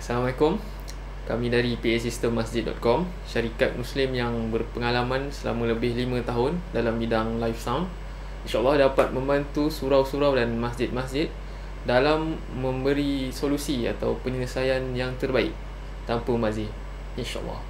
Assalamualaikum. Kami dari PA Masjid.com, syarikat Muslim yang berpengalaman selama lebih 5 tahun dalam bidang live sound. InsyaAllah dapat membantu surau-surau dan masjid-masjid dalam memberi solusi atau penyelesaian yang terbaik tanpa mazih. InsyaAllah.